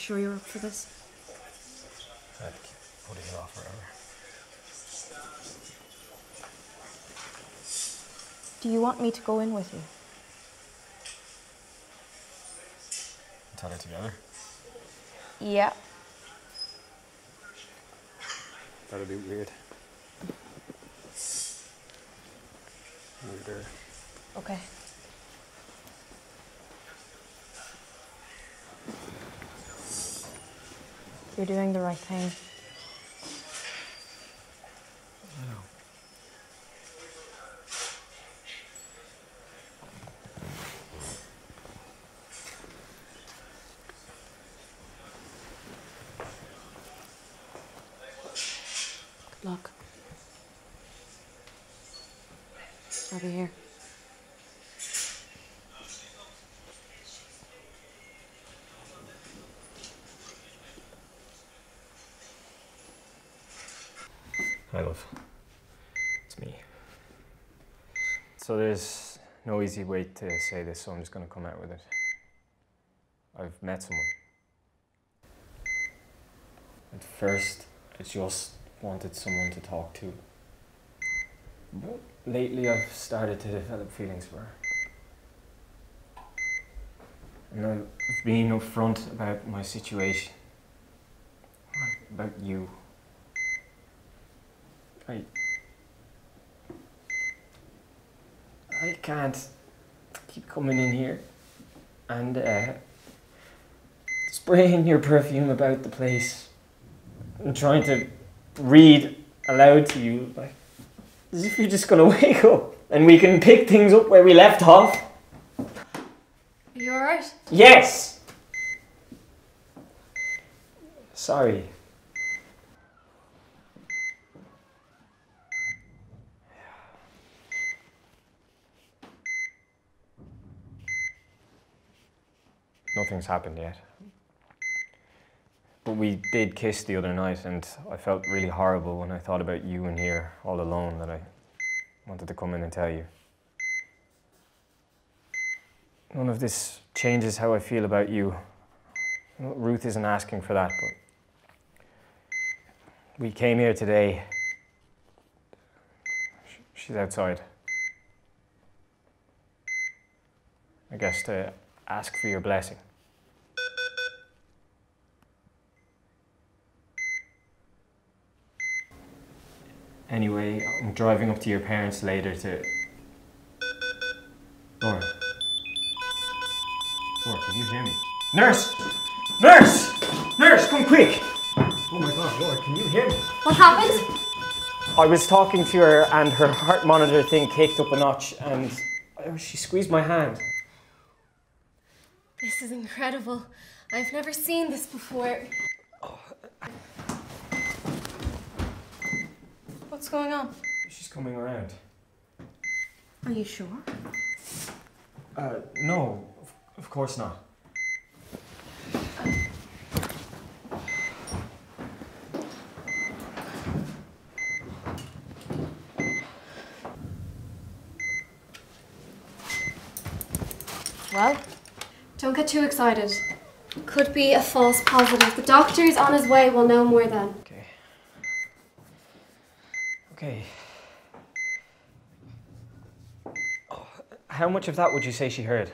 sure you're up for this? I'd keep putting it off forever. Do you want me to go in with you? Tell it together. Yeah. That'd be weird. Weirder. Okay. You're doing the right thing. Good luck. I'll be here. Hi, love. It's me. So there's no easy way to say this, so I'm just gonna come out with it. I've met someone. At first, I just wanted someone to talk to. But lately, I've started to develop feelings for her. And I've been upfront about my situation. About you. I. I can't keep coming in here and uh, spraying your perfume about the place and trying to read aloud to you, like as if you're just gonna wake up and we can pick things up where we left off. Are you alright? Yes! Sorry. Nothing's happened yet. But we did kiss the other night, and I felt really horrible when I thought about you in here all alone that I wanted to come in and tell you. None of this changes how I feel about you. Ruth isn't asking for that, but we came here today. She's outside. I guess to ask for your blessing. Anyway, I'm driving up to your parents later to. Laura. Laura, can you hear me? Nurse! Nurse! Nurse, come quick! Oh my god, Laura, can you hear me? What happened? I was talking to her and her heart monitor thing kicked up a notch and she squeezed my hand. This is incredible. I've never seen this before. What's going on? She's coming around. Are you sure? Uh, no, of, of course not. Well, Don't get too excited. Could be a false positive. The doctor's on his way. We'll know more then. Okay. Oh, how much of that would you say she heard?